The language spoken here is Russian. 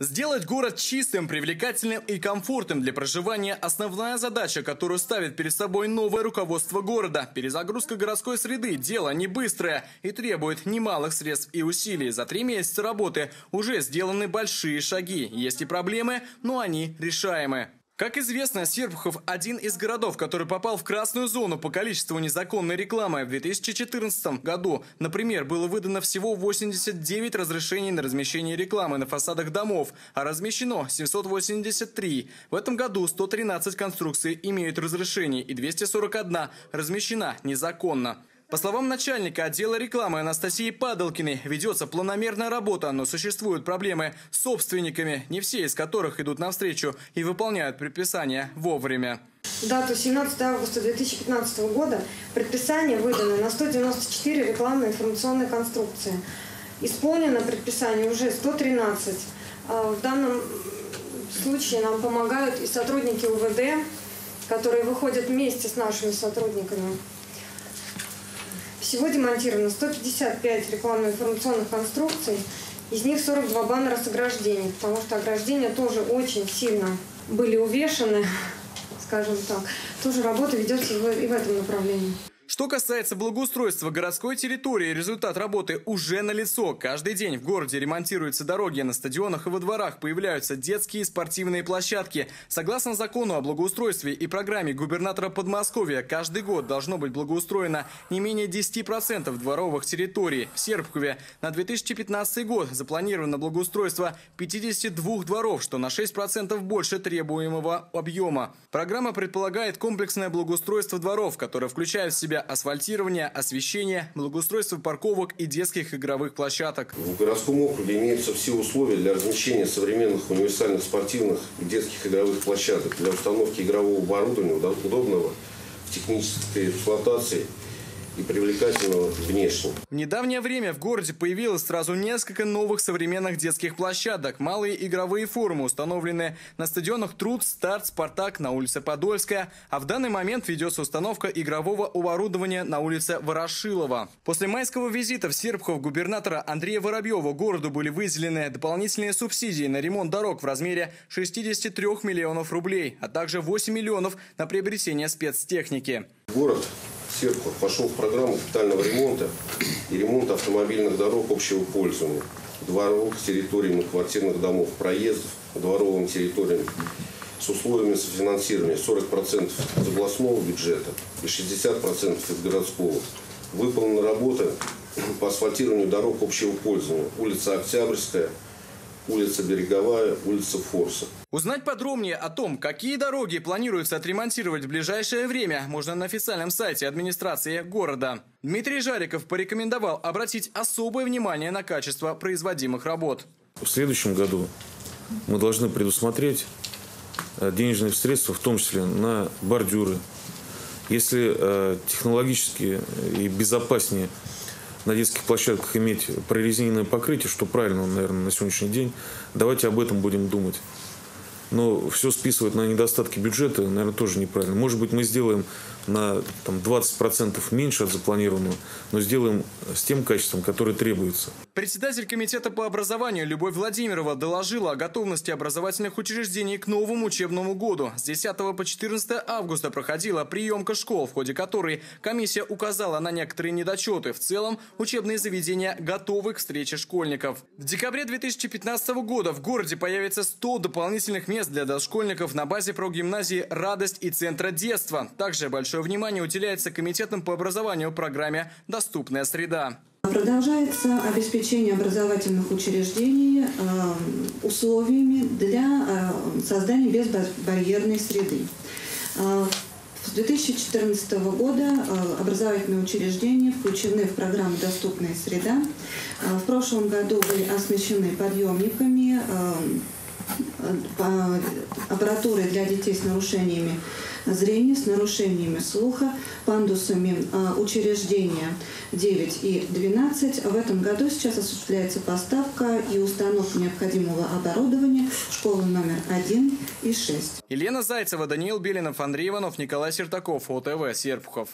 Сделать город чистым, привлекательным и комфортным для проживания – основная задача, которую ставит перед собой новое руководство города. Перезагрузка городской среды – дело не быстрое и требует немалых средств и усилий. За три месяца работы уже сделаны большие шаги. Есть и проблемы, но они решаемы. Как известно, Серпухов – один из городов, который попал в красную зону по количеству незаконной рекламы. В 2014 году, например, было выдано всего 89 разрешений на размещение рекламы на фасадах домов, а размещено 783. В этом году 113 конструкций имеют разрешение и 241 размещена незаконно. По словам начальника отдела рекламы Анастасии Падалкиной, ведется планомерная работа, но существуют проблемы с собственниками, не все из которых идут навстречу и выполняют предписания вовремя. Дату 17 августа 2015 года предписание выдано на 194 рекламные информационные конструкции. Исполнено предписание уже 113. А, в данном случае нам помогают и сотрудники УВД, которые выходят вместе с нашими сотрудниками. Всего демонтировано 155 рекламно-информационных конструкций, из них 42 баннера с ограждением, потому что ограждения тоже очень сильно были увешаны, скажем так. Тоже работа ведется и в этом направлении. Что касается благоустройства городской территории, результат работы уже налицо. Каждый день в городе ремонтируются дороги, на стадионах и во дворах появляются детские и спортивные площадки. Согласно закону о благоустройстве и программе губернатора Подмосковья, каждый год должно быть благоустроено не менее 10% дворовых территорий. В Серпухове на 2015 год запланировано благоустройство 52 дворов, что на 6% больше требуемого объема. Программа предполагает комплексное благоустройство дворов, которое включает в себя асфальтирование, освещение, благоустройство парковок и детских игровых площадок. В городском округе имеются все условия для размещения современных универсальных спортивных и детских игровых площадок, для установки игрового оборудования удобного в технической эксплуатации – и привлекательного внешне. В недавнее время в городе появилось сразу несколько новых современных детских площадок. Малые игровые формы установлены на стадионах Труд, Старт, Спартак на улице Подольская, а в данный момент ведется установка игрового оборудования на улице Ворошилова. После майского визита в Серпхов губернатора Андрея Воробьева городу были выделены дополнительные субсидии на ремонт дорог в размере 63 миллионов рублей, а также 8 миллионов на приобретение спецтехники. Город Серпухов пошел в программу капитального ремонта и ремонта автомобильных дорог общего пользования, дворовых территорий многоквартирных домов, проездов дворовым территориям с условиями софинансирования 40% из областного бюджета и 60% из городского. Выполнена работа по асфальтированию дорог общего пользования. Улица Октябрьская, улица Береговая, улица Форса. Узнать подробнее о том, какие дороги планируется отремонтировать в ближайшее время, можно на официальном сайте администрации города. Дмитрий Жариков порекомендовал обратить особое внимание на качество производимых работ. В следующем году мы должны предусмотреть э, денежные средства, в том числе на бордюры. Если э, технологически и безопаснее на детских площадках иметь прорезиненное покрытие, что правильно, наверное, на сегодняшний день. Давайте об этом будем думать. Но все списывать на недостатки бюджета, наверное, тоже неправильно. Может быть, мы сделаем на там, 20% меньше от запланированного, но сделаем с тем качеством, которое требуется. Председатель комитета по образованию Любовь Владимирова доложила о готовности образовательных учреждений к новому учебному году. С 10 по 14 августа проходила приемка школ, в ходе которой комиссия указала на некоторые недочеты. В целом, учебные заведения готовы к встрече школьников. В декабре 2015 года в городе появится 100 дополнительных мест для дошкольников на базе прогимназии «Радость» и Центра детства. Также большое Большое внимание уделяется Комитетом по образованию программе «Доступная среда». Продолжается обеспечение образовательных учреждений э, условиями для э, создания безбарьерной среды. Э, с 2014 года образовательные учреждения включены в программу «Доступная среда». В прошлом году были оснащены подъемниками, аппаратурой для детей с нарушениями зрения, с нарушениями слуха, пандусами а, учреждения 9 и 12. В этом году сейчас осуществляется поставка и установка необходимого оборудования школы номер 1 и 6. Елена Зайцева, Даниил Белинов, Андрей Иванов, Николай Сертаков, ОТВ, Серпухов.